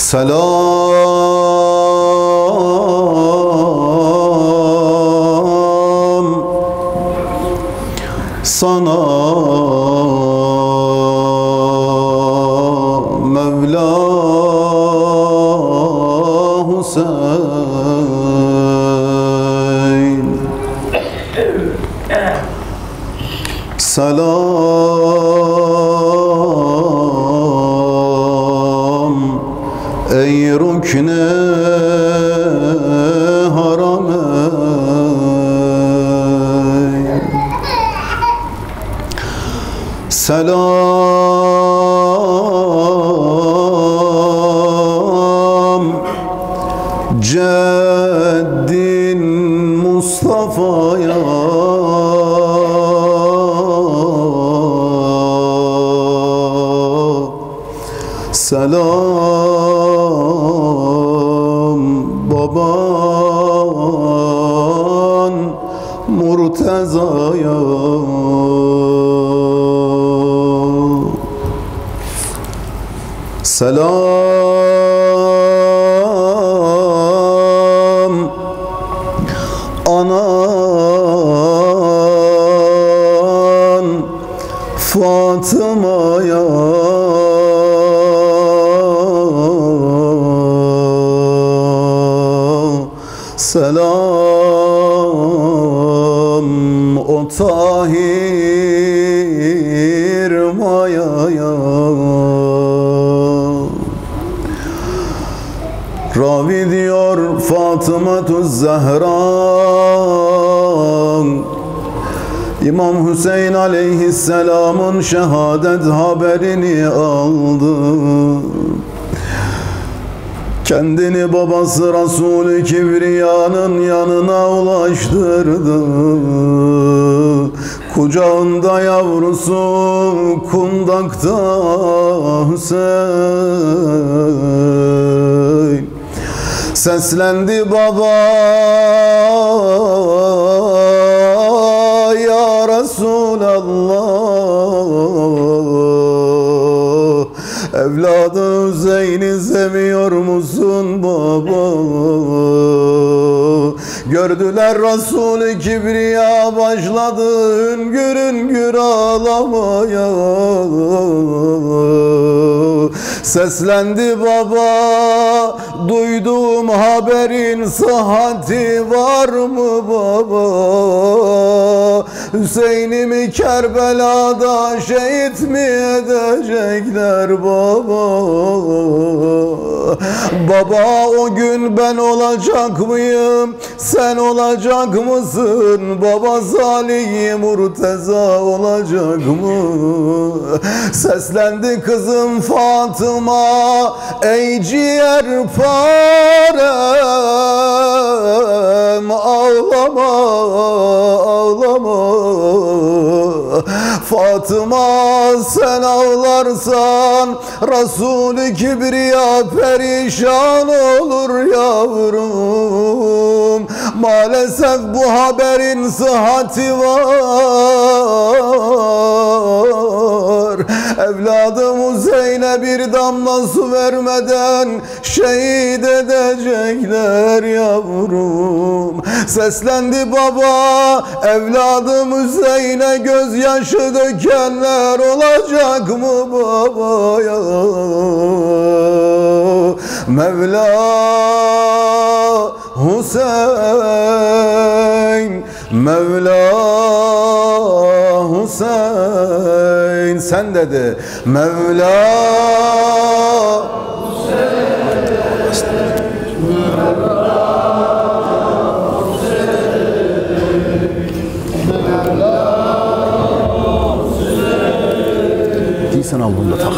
Selam sana Mevla Hüseyin. Selam ey rükne harameyn Selam Ceddin Mustafa'ya. Selam Murteza'ya. Selam. Anan. Fatıma'ya. Selam o tahir mayaya Ravi diyor Fatıma Zehra. İmam Hüseyin aleyhisselamın şehadet haberini aldı. Kendini babası Resul-i Kibriya'nın yanına ulaştırdı Kucağında yavrusu kundakta Hüseyin Seslendi baba ya Resulallah. Evladı Hüseyin'i seviyor musun baba Gördüler Resul-i Kibriya başladı hüngür hüngür ağlamaya. Seslendi baba Duyduğum haberin sıhhati var mı baba Hüseyin'imi Kerbela'da şehit mi edecekler baba? Baba o gün ben olacak mıyım? Sen olacak mısın? Baba Salih Murteza olacak mı? Seslendi kızım Fatıma ey ciğer parem ağlama Fatıma sen ağlarsan Resul-i Kibriya perişan olur yavrum. Maalesef bu haberin sıhhati var. Evladım Hüseyin'e bir damla su vermeden şehit edecekler yavrum Seslendi baba evladım Hüseyin'e gözyaşı dökenler olacak mı baba ya? Mevla Hüseyin Mevla Hüseyin. Sen dedi Mevla Değilsen al bunu da